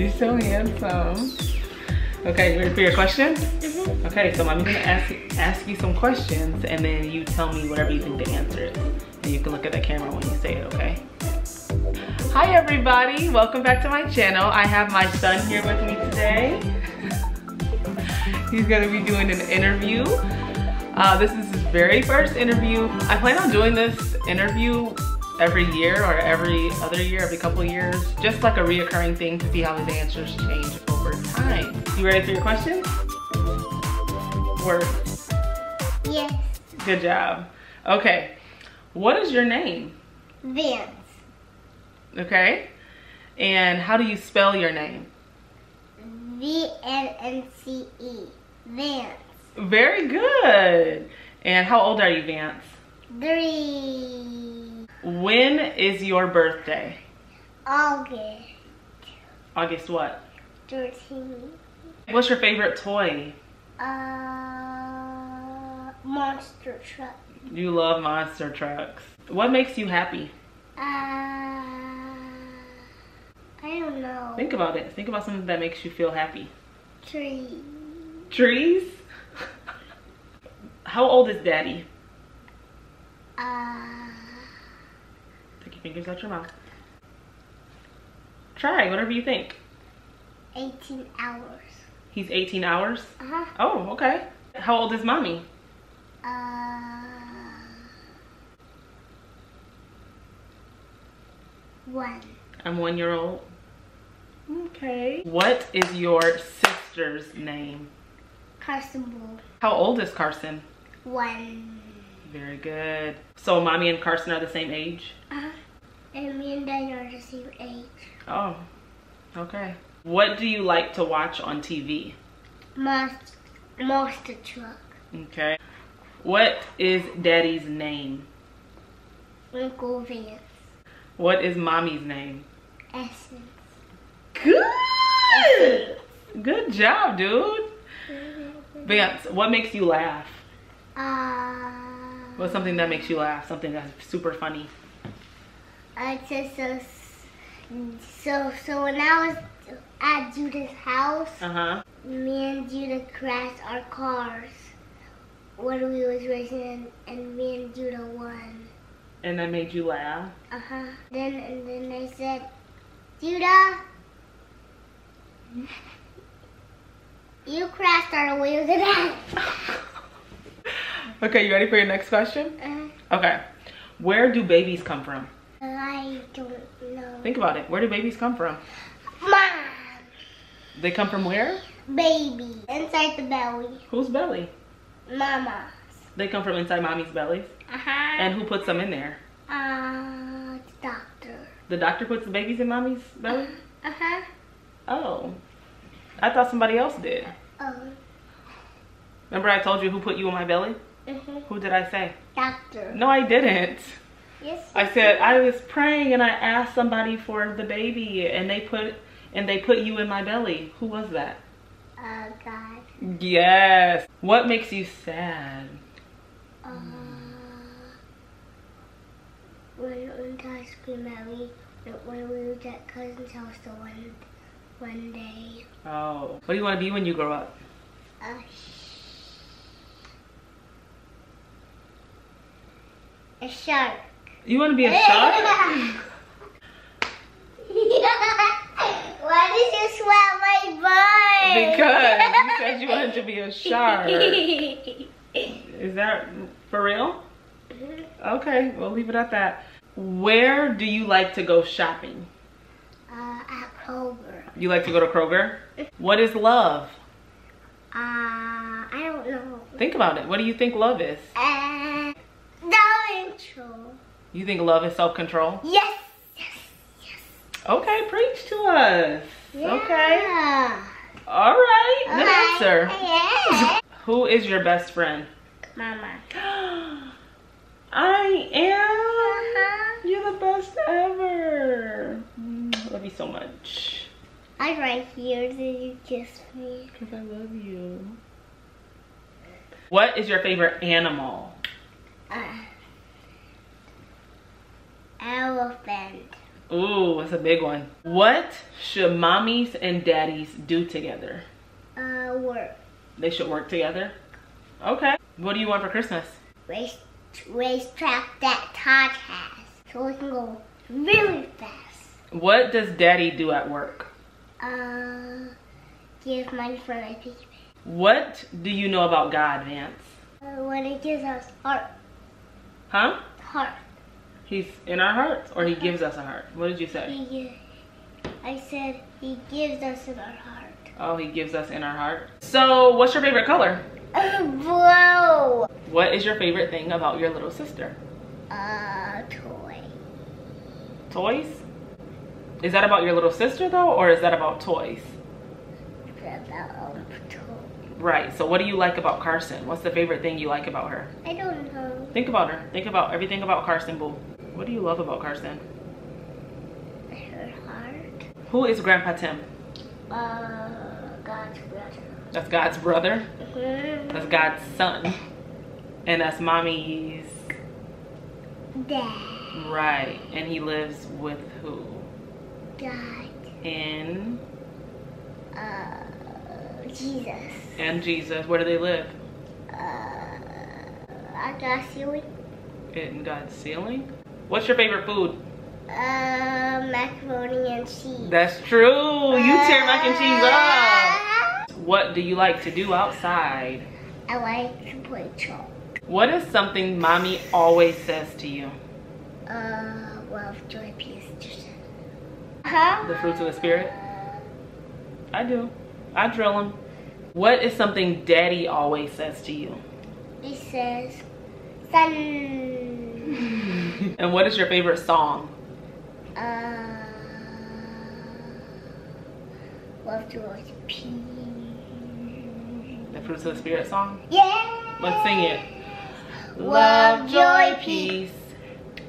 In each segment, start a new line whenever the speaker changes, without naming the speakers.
You're so handsome. Okay, you ready for your question?
Mhm.
Okay, so I'm gonna ask ask you some questions and then you tell me whatever you think the answer is. And you can look at the camera when you say it, okay? Hi everybody, welcome back to my channel. I have my son here with me today. He's gonna be doing an interview. Uh, this is his very first interview. I plan on doing this interview every year or every other year, every couple years, just like a reoccurring thing to see how his answers change over time. You ready for your questions? Word.
Yes.
Good job. Okay. What is your name?
Vance.
Okay. And how do you spell your name?
V-N-N-C-E. Vance.
Very good. And how old are you, Vance?
Three.
When is your birthday?
August.
August what?
13.
What's your favorite toy?
Uh, monster truck.
You love monster trucks. What makes you happy?
Uh, I don't know.
Think about it. Think about something that makes you feel happy.
Trees.
Trees? How old is daddy?
Uh,
your fingers out your mouth. Try whatever you think.
18 hours.
He's 18 hours?
Uh-huh.
Oh, okay. How old is mommy?
Uh, one.
I'm one year old. Okay. What is your sister's name?
Carson Bull.
How old is Carson?
One.
Very good. So mommy and Carson are the same age?
Uh-huh. And me and Daniel are the same age.
Oh, okay. What do you like to watch on TV?
Monster, monster truck.
Okay. What is daddy's name?
Uncle Vance.
What is mommy's name?
Essence.
Good! Good job, dude. Vance, what makes you laugh?
Uh,
What's something that makes you laugh? Something that's super funny.
I just so so so when I was at Judah's house,
Uh-huh.
me and Judah crashed our cars when we was racing, and, and me and Judah won.
And that made you laugh.
Uh huh. Then and then they said, Judah, you crashed our wheels I.
okay, you ready for your next question?
Uh,
Okay. Where do babies come from?
I don't know.
Think about it. Where do babies come from?
Mom,
They come from where?
baby, inside the belly.
Whose belly?
Mama.
They come from inside mommy's belly.
Uh huh.
And who puts them in there?
Uh, doctor.
The doctor puts the babies in mommy's belly?
Uh huh.
Oh. I thought somebody else did.
Oh.
Remember I told you who put you in my belly?
Mhm.
Who did I say?
Doctor.
No, I didn't.
Yes.
I said I was praying and I asked somebody for the baby and they put and they put you in my belly. Who was that?
Uh, God.
Yes. What makes you sad?
Uh, when God screamed at me when we were at cousin's house the one one day.
Oh. What do you want to be when you grow up?
Uh, a shark.
You want to be a shark?
Why did you swat my butt?
because you said you wanted to be a shark. Is that for real? Okay, we'll leave it at that. Where do you like to go shopping?
uh, at Kroger.
You like to go to Kroger? What is love?
Uh, I don't know.
Think about it. What do you think love is?
Uh.
You think love is self-control?
Yes. Yes. Yes.
Okay, preach to us. Okay.
Yeah.
All right. Good
Alright.
answer.
Yeah.
Who is your best friend?
Mama.
I am.
Uh-huh.
You're the best ever. Mm, Love you so much.
I'm right here. Did you kiss me?
Because I love you. What is your favorite animal?
Uh, elephant.
Ooh, that's a big one. What should mommies and daddies do together?
Uh, work.
They should work together? Okay. What do you want for Christmas?
Race, race track that Todd has. So we can go really fast.
What does daddy do at work?
Uh, give money for my piggy bank.
What do you know about God, Vance?
Uh, when it gives us heart,
Huh?
heart.
He's in our hearts or he gives us a heart? What did you say?
He, I said he gives us in our heart.
Oh, he gives us in our heart. So, what's your favorite color?
Blue.
What is your favorite thing about your little sister?
Uh, toy.
Toys? Is that about your little sister though, or is that about toys?
About toy.
Right. So, what do you like about Carson? What's the favorite thing you like about her?
I don't know.
Think about her. Think about everything about Carson, boo. What do you love about Carson?
Her heart.
Who is Grandpa Tim?
Uh, God's brother.
That's God's brother.
Mhm.
That's God's son. And that's mommy's.
Dad.
Right. And he lives with who?
God.
In.
Uh, Jesus.
And Jesus. Where do they live?
Uh, I got you.
In God's ceiling. What's your favorite food?
Uh, macaroni and cheese.
That's true. You tear mac and cheese up.
Uh,
What do you like to do outside?
I like to play chalk.
What is something mommy always says to you?
Uh, love, joy, peace. Huh?
The fruits of the spirit? I do. I drill them. What is something daddy always says to you?
He says, sun.
And what is your favorite song?
Uh, love, joy, peace.
The fruits of the spirit song?
Yeah.
Let's sing it.
Love, joy, peace,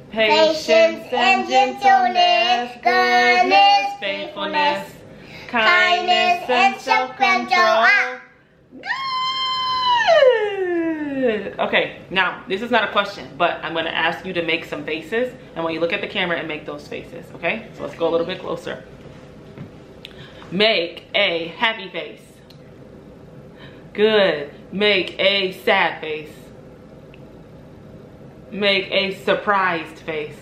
patience, and gentleness, goodness, faithfulness, kindness, and self-control.
Good. Okay, now this is not a question, but I'm gonna ask you to make some faces, and when you look at the camera and make those faces, okay? So let's go a little bit closer. Make a happy face. Good. Make a sad face. Make a surprised face.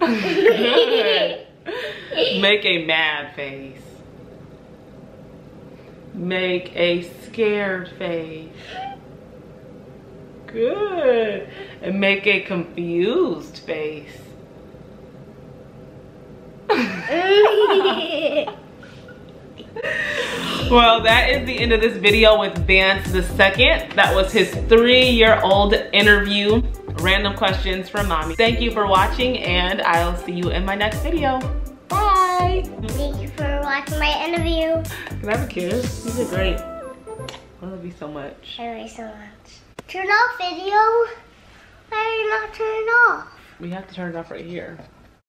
Good. Make a mad face. Make a scared face. Good. And make a confused face. Well, that is the end of this video with Vance the second. That was his three-year-old interview. Random questions from mommy. Thank you for watching and I'll see you in my next video. Bye.
Thank you for watching my interview.
Can I have a kiss? You did great. I love you so much.
I love you so much. Turn off video. Why are you not turning off?
We have to turn it off right here.